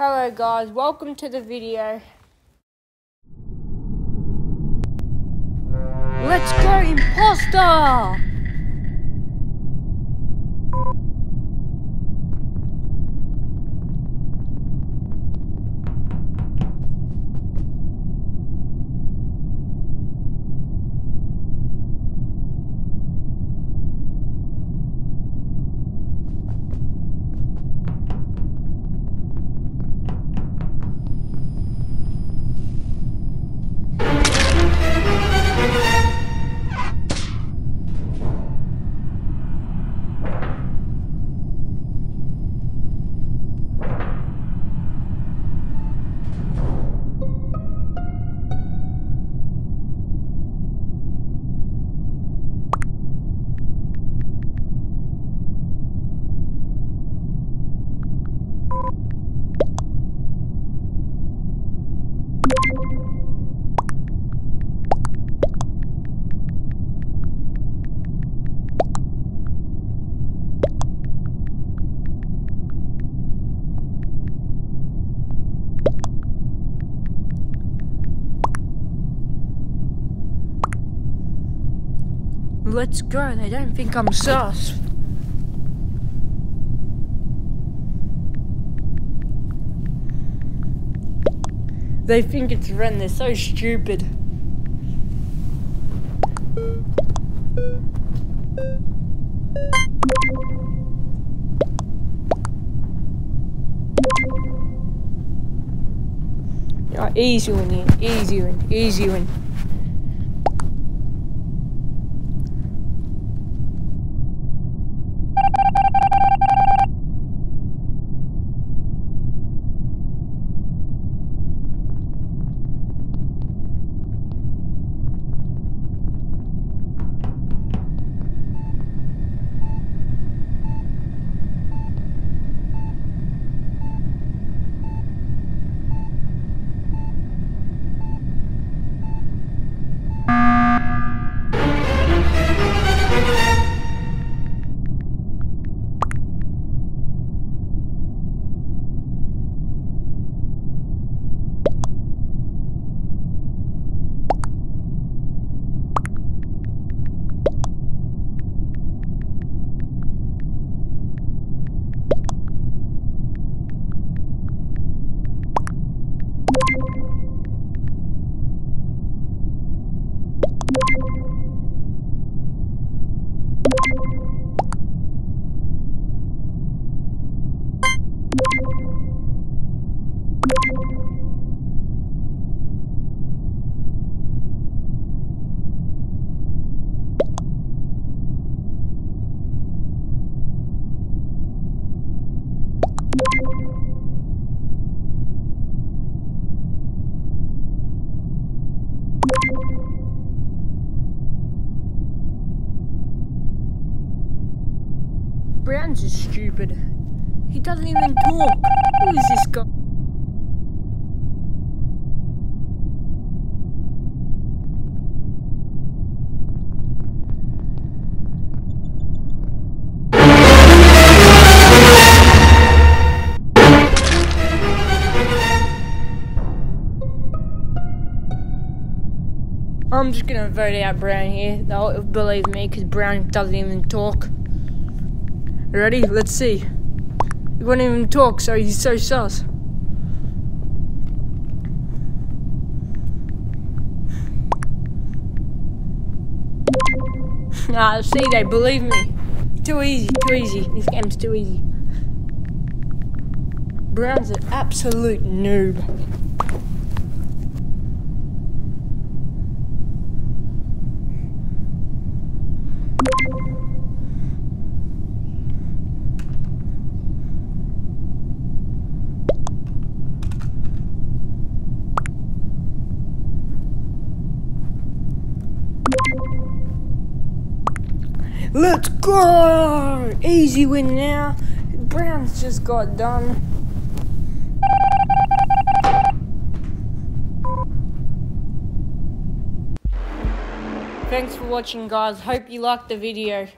Hello guys, welcome to the video. Let's go imposter! Let's go, they don't think I'm sus. They think it's Ren, they're so stupid. Yeah, easy win, easy win, easy win. Thank you. Brown's is stupid. He doesn't even talk. Who is this guy? I'm just gonna vote out Brown here. They'll believe me because Brown doesn't even talk. Ready? Let's see. He won't even talk, so he's so sus. Ah, see, they believe me. Too easy, too easy. This game's too easy. Brown's an absolute noob. Let's go! Easy win now. Browns just got done. Thanks for watching guys. Hope you liked the video.